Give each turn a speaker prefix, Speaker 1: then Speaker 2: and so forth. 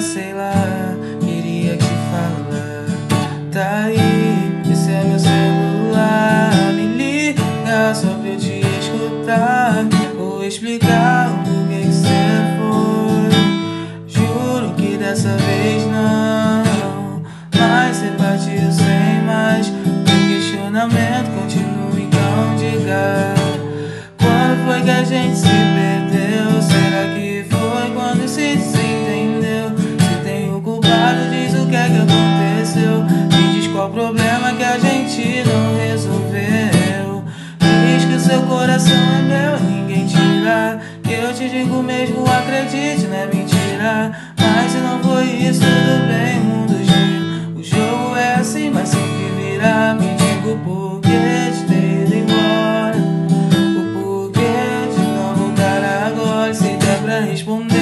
Speaker 1: sei lá, queria te falar. Tá aí, esse é meu celular. Me liga só pra eu te escutar. ou explicar o que que você foi. Juro que dessa vez não. O questionamento continua, então diga. Quando foi que a gente se perdeu? Será que foi quando se desentendeu? Se tem o culpado, diz o que é que aconteceu. Me diz qual problema que a gente não resolveu. Diz que o seu coração é meu, ninguém tira. Eu te digo mesmo, acredite, não é mentira. Mas se não foi isso, tudo bem, o porquê de ter ido embora. O porquê de não voltar agora. Se der pra responder.